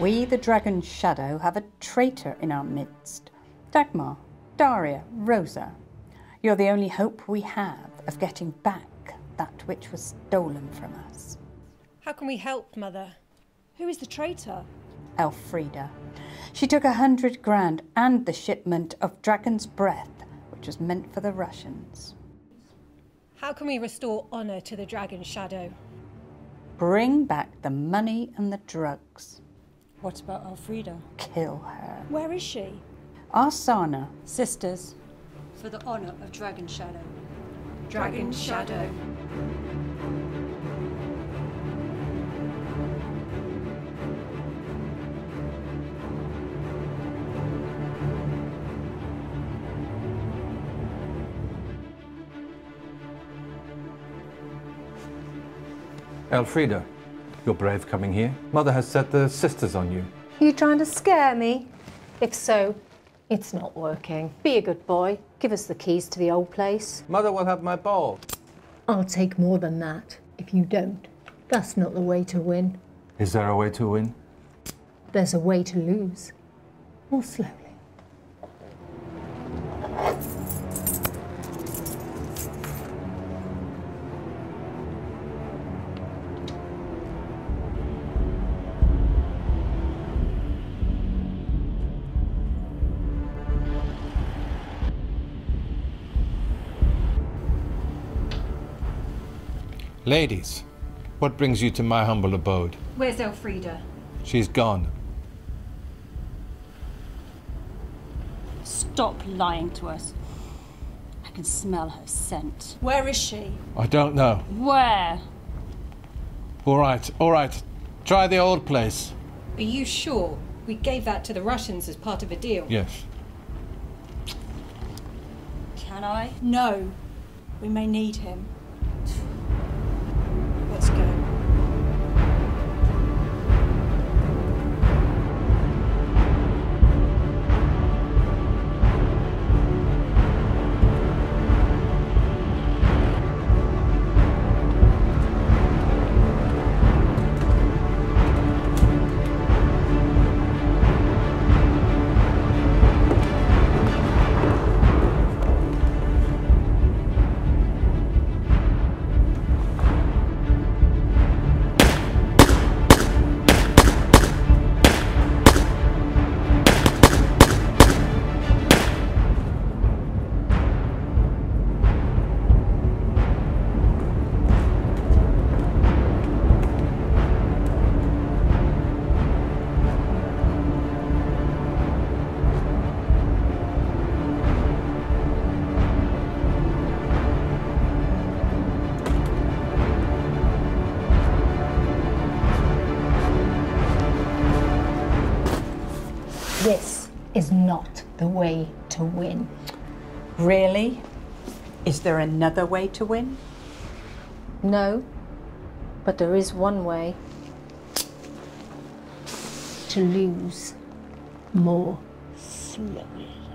We, the Dragon Shadow, have a traitor in our midst. Dagmar, Daria, Rosa. You're the only hope we have of getting back that which was stolen from us. How can we help, Mother? Who is the traitor? Elfriede. She took a hundred grand and the shipment of Dragon's Breath, which was meant for the Russians. How can we restore honour to the Dragon Shadow? Bring back the money and the drugs. What about Elfriede? Kill her. Where is she? Arsana. Sisters, for the honour of Dragon Shadow. Dragon Shadow. Elfriede, you're brave coming here. Mother has set the sisters on you. Are You trying to scare me? If so, it's not working. Be a good boy. Give us the keys to the old place. Mother will have my ball. I'll take more than that if you don't. That's not the way to win. Is there a way to win? There's a way to lose. More slowly. Ladies, what brings you to my humble abode? Where's Elfriede? She's gone. Stop lying to us. I can smell her scent. Where is she? I don't know. Where? All right, all right. Try the old place. Are you sure? We gave that to the Russians as part of a deal. Yes. Can I? No. We may need him. This is not the way to win. Really? Is there another way to win? No, but there is one way to lose more slowly.